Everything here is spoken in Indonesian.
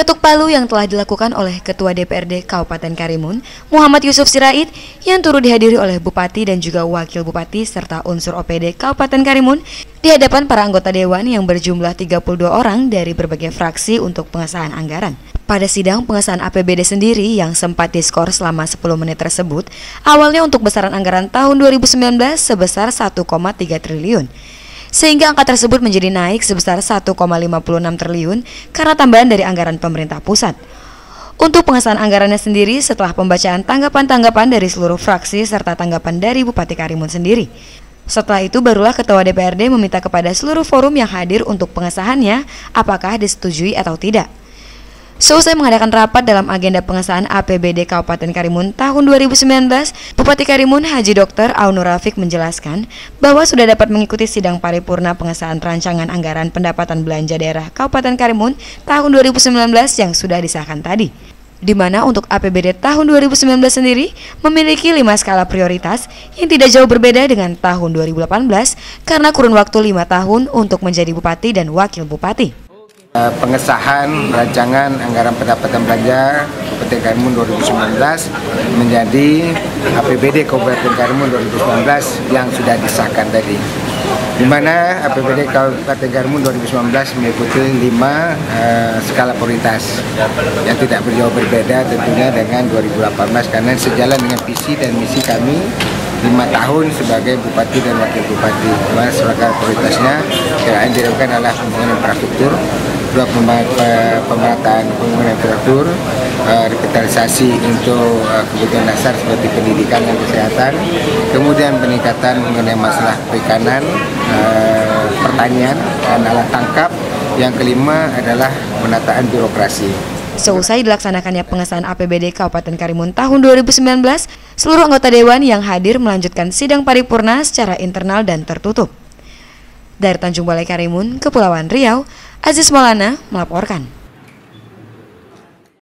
Ketuk palu yang telah dilakukan oleh Ketua DPRD Kabupaten Karimun, Muhammad Yusuf Sirait, yang turut dihadiri oleh Bupati dan juga Wakil Bupati serta unsur OPD Kabupaten Karimun, di hadapan para anggota Dewan yang berjumlah 32 orang dari berbagai fraksi untuk pengesahan anggaran. Pada sidang pengesahan APBD sendiri yang sempat diskor selama 10 menit tersebut, awalnya untuk besaran anggaran tahun 2019 sebesar 1,3 triliun sehingga angka tersebut menjadi naik sebesar 1,56 triliun karena tambahan dari anggaran pemerintah pusat. Untuk pengesahan anggarannya sendiri setelah pembacaan tanggapan-tanggapan dari seluruh fraksi serta tanggapan dari Bupati Karimun sendiri. Setelah itu barulah Ketua DPRD meminta kepada seluruh forum yang hadir untuk pengesahannya apakah disetujui atau tidak. Selesai mengadakan rapat dalam agenda pengesahan APBD Kabupaten Karimun tahun 2019, Bupati Karimun Haji Dr. Aunur Rafiq menjelaskan bahwa sudah dapat mengikuti sidang paripurna pengesahan rancangan anggaran pendapatan belanja daerah Kabupaten Karimun tahun 2019 yang sudah disahkan tadi. Di mana untuk APBD tahun 2019 sendiri memiliki lima skala prioritas yang tidak jauh berbeda dengan tahun 2018 karena kurun waktu lima tahun untuk menjadi bupati dan wakil bupati. Eh, pengesahan rancangan anggaran pendapatan belanja Kabupaten Karimun 2019 menjadi APBD Kabupaten Karimun 2019 yang sudah disahkan tadi. Di mana APBD Kabupaten Karimun 2019 mengikuti lima uh, skala prioritas yang tidak berjauh berbeda tentunya dengan 2018 karena sejalan dengan visi dan misi kami lima tahun sebagai bupati dan wakil bupati. Mana skala prioritasnya yang dilakukan adalah pembangunan infrastruktur, dua pemerataan pembangunan infrastruktur, uh, revitalisasi untuk uh, kebutuhan dasar seperti pendidikan dan kesehatan, kemudian peningkatan mengenai masalah perikanan, uh, pertanian dan alat tangkap, yang kelima adalah penataan birokrasi. Seusai dilaksanakannya pengesahan APBD Kabupaten Karimun tahun 2019, seluruh anggota Dewan yang hadir melanjutkan sidang paripurna secara internal dan tertutup. Dari Tanjung Balai Karimun, Kepulauan Riau, Aziz Maulana melaporkan.